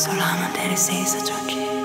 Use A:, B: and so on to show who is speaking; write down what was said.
A: Solamente sei sacerdote.